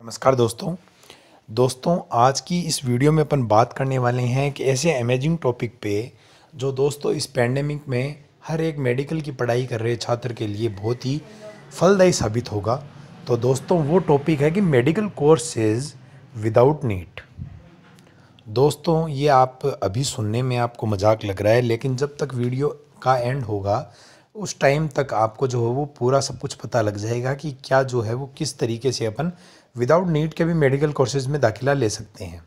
नमस्कार दोस्तों। दोस्तों, आज की इस वीडियो में अपन बात करने वाले हैं कि ऐसे अमेजिंग टॉपिक पे जो दोस्तों इस पैंडेमिक में हर एक मेडिकल की पढ़ाई कर रहे छात्र के लिए बहुत ही फलदायी साबित होगा। तो दोस्तों, वो टॉपिक है कि मेडिकल कोर्सेज विदाउट नीट दोस्तों, ये आप अभी सुनने में आपको मज़ाक लग रहा है, लेकिन जब तक वीडियो का एंड होगा, उस टाइम तक आपको जो है वो पूरा सब कुछ पता लग जाएगा कि क्या जो है वो किस तरीके से अपन विदाउट नीट के भी मेडिकल कोर्सेज में दाखिला ले सकते हैं।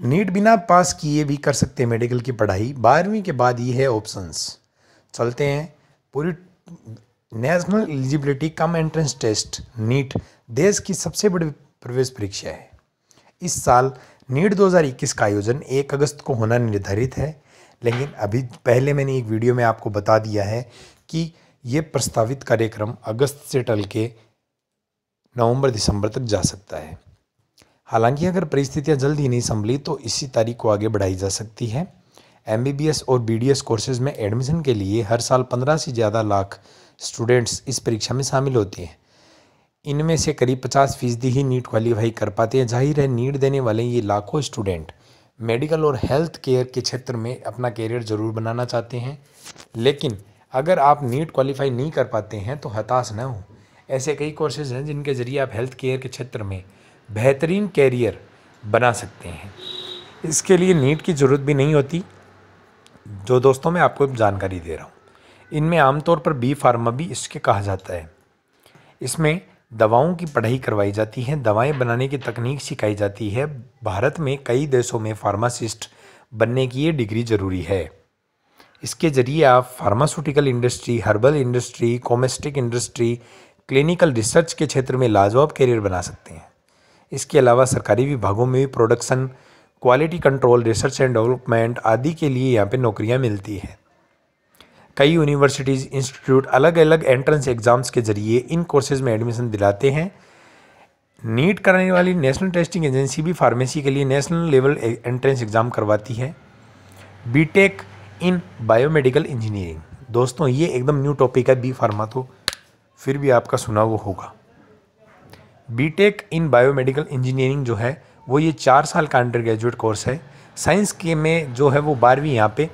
नीट बिना पास किए भी कर सकते हैं मेडिकल की पढ़ाई। बारहवीं के बाद ये है ऑप्शंस चलते हैं। पूरी national eligibility cum entrance test NEET देश की सबसे बड़ी प्रवेश परीक्षा है। इस साल नीट 2021 का आयोजन 1 अगस्त को होना निर्धारित है। लेकिन अभी पहले मैंने एक वीडियो में आपको बता दिया है कि ये प्रस्तावित कार्यक्रम अगस्त से टल के नवंबर दिसंबर तक जा सकता है। हालाँकि अगर परिस्थितियाँ जल्द नहीं संभली तो इसी तारीख को आगे बढ़ाई जा सकती है। एमबीबीएस और बीडीएस कोर्सेज में एडमिशन के लिए हर साल पंद्रह से ज़्यादा लाख स्टूडेंट्स इस परीक्षा में शामिल होते हैं। इनमें से करीब पचास फ़ीसदी ही नीट क्वालिफाई कर पाते हैं। ज़ाहिर है नीट देने वाले ये लाखों स्टूडेंट मेडिकल और हेल्थ केयर के क्षेत्र में अपना कैरियर ज़रूर बनाना चाहते हैं। लेकिन अगर आप नीट क्वालिफाई नहीं कर पाते हैं तो हताश न हो। ऐसे कई कोर्सेज हैं जिनके ज़रिए आप हेल्थ केयर के क्षेत्र में बेहतरीन कैरियर बना सकते हैं। इसके लिए नीट की ज़रूरत भी नहीं होती, जो दोस्तों मैं आपको जानकारी दे रहा हूँ। इनमें आमतौर पर बी फार्मा भी इसके कहा जाता है। इसमें दवाओं की पढ़ाई करवाई जाती है, दवाएँ बनाने की तकनीक सिखाई जाती है। भारत में कई देशों में फार्मासिस्ट बनने की ये डिग्री ज़रूरी है। इसके ज़रिए आप pharmaceutical industry herbal industry cosmetic industry clinical research के क्षेत्र में लाजवाब करियर बना सकते हैं। इसके अलावा सरकारी विभागों में भी production quality control research and development आदि के लिए यहाँ पे नौकरियाँ मिलती हैं। कई यूनिवर्सिटीज़ इंस्टीट्यूट अलग अलग एंट्रेंस एग्ज़ाम्स के ज़रिए इन कोर्सेज में एडमिशन दिलाते हैं। नीट कराने वाली नेशनल टेस्टिंग एजेंसी भी फार्मेसी के लिए नेशनल लेवल एंट्रेंस एग्ज़ाम करवाती है। बीटेक इन बायोमेडिकल इंजीनियरिंग दोस्तों, ये एकदम न्यू टॉपिक है बी फार्मा तो। फिर भी आपका सुना वो होगा। बीटेक इन बायोमेडिकल इंजीनियरिंग जो है, वो ये चार साल का अंडर ग्रेजुएट कोर्स है। साइंस के में जो है वो बारहवीं यहाँ पे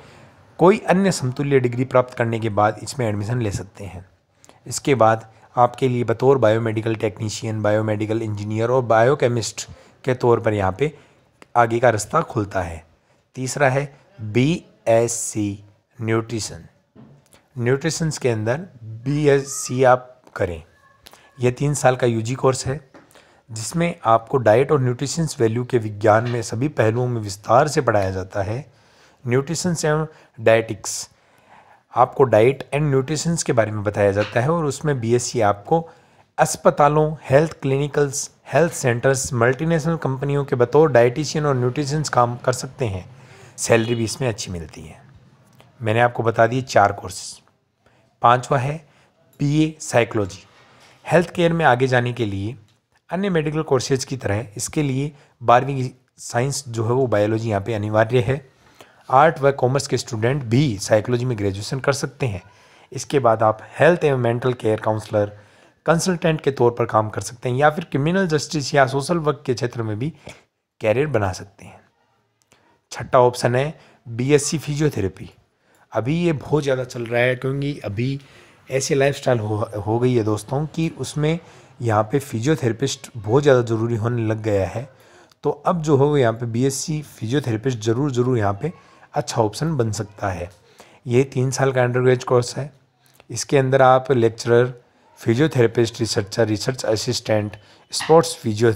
कोई अन्य समतुल्य डिग्री प्राप्त करने के बाद इसमें एडमिशन ले सकते हैं। इसके बाद आपके लिए बतौर बायोमेडिकल टेक्नीशियन बायोमेडिकल इंजीनियर और बायोकेमिस्ट के तौर पर यहाँ पे आगे का रास्ता खुलता है। तीसरा है B S C nutrition nutritions के अंदर बी एस सी आप करें। यह तीन साल का यूजी कोर्स है, जिसमें आपको डाइट और न्यूट्रिशंस वैल्यू के विज्ञान में सभी पहलुओं में विस्तार से पढ़ाया जाता है। न्यूट्रिशंस एवं डाइटिक्स आपको डाइट एंड न्यूट्रिशंस के बारे में बताया जाता है और उसमें बीएससी आपको अस्पतालों health clinicals health centres multinational कंपनियों के बतौर डाइटिशियन और न्यूट्रिशंस काम कर सकते हैं। सैलरी भी इसमें अच्छी मिलती है। मैंने आपको बता दिए चार कोर्सेज पांचवा है बीए साइकोलॉजी हेल्थ केयर में आगे जाने के लिए अन्य मेडिकल कोर्सेज की तरह इसके लिए बारहवीं की साइंस जो है वो बायोलॉजी यहाँ पे अनिवार्य है। आर्ट व कॉमर्स के स्टूडेंट भी साइकोलॉजी में ग्रेजुएशन कर सकते हैं। इसके बाद आप हेल्थ एवं मेंटल केयर काउंसलर कंसल्टेंट के तौर पर काम कर सकते हैं या फिर क्रिमिनल जस्टिस या सोशल वर्क के क्षेत्र में भी कैरियर बना सकते हैं। छठा ऑप्शन है बीएससी फिजियोथेरेपी अभी ये बहुत ज़्यादा चल रहा है क्योंकि अभी ऐसी लाइफ हो हो गई है दोस्तों कि उसमें यहाँ पे फिजियोथेरेपिस्ट बहुत ज़्यादा ज़रूरी होने लग गया है। तो अब जो हो यहाँ पे बीएससी फिजियोथेरेपिस्ट ज़रूर ज़रूर यहाँ पे अच्छा ऑप्शन बन सकता है। ये तीन साल का अंडर कोर्स है। इसके अंदर आप lecturer physiotherapist researcher research assistant sports physio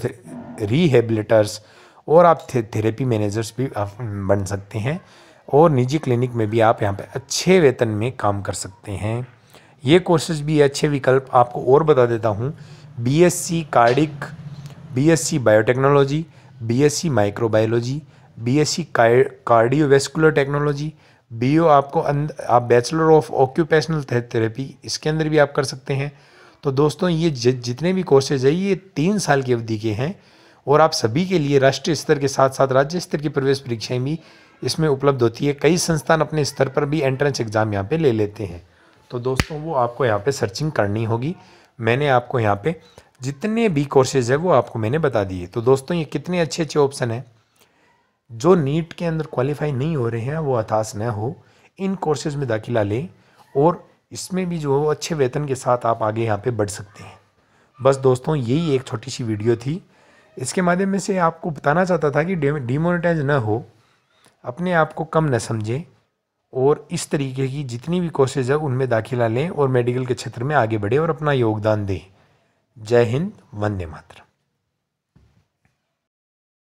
rehabilitators और आप थे, थेरेपी मैनेजर्स भी आप बन सकते हैं। और निजी क्लिनिक में भी आप यहाँ पे अच्छे वेतन में काम कर सकते हैं। ये कोर्सेज भी अच्छे विकल्प आपको और बता देता हूँ। BSc cardiac BSc biotechnology B S BSc microbiology BSc cardiovascular technology BO आपको आप बैचलर ऑफ़ ऑक्यूपेशनल थेरेपी इसके अंदर भी आप कर सकते हैं। तो दोस्तों, ये जितने भी कोर्सेज है, ये तीन साल की अवधि के हैं और आप सभी के लिए राष्ट्रीय स्तर के साथ साथ राज्य स्तर की प्रवेश परीक्षाएँ भी इसमें उपलब्ध होती है। कई संस्थान अपने स्तर पर भी एंट्रेंस एग्ज़ाम यहाँ पे ले लेते हैं। तो दोस्तों, वो आपको यहाँ पे सर्चिंग करनी होगी। मैंने आपको यहाँ पे जितने भी कोर्सेज है, वो आपको मैंने बता दिए। तो दोस्तों, ये कितने अच्छे अच्छे ऑप्शन हैं। जो नीट के अंदर क्वालिफाई नहीं हो रहे हैं, वो हताश न हो। इन कोर्सेज में दाखिला लें और इसमें भी जो है अच्छे वेतन के साथ आप आगे यहाँ पे बढ़ सकते हैं। बस दोस्तों, यही एक छोटी सी वीडियो थी। इसके माध्यम से आपको बताना चाहता था कि डिमोनेटाइज न हो। अपने आप को कम न समझें। और इस तरीके की जितनी भी कोर्सेज है, उनमें दाखिला लें और मेडिकल के क्षेत्र में आगे बढ़े और अपना योगदान दें। जय हिंद, वंदे मातरम।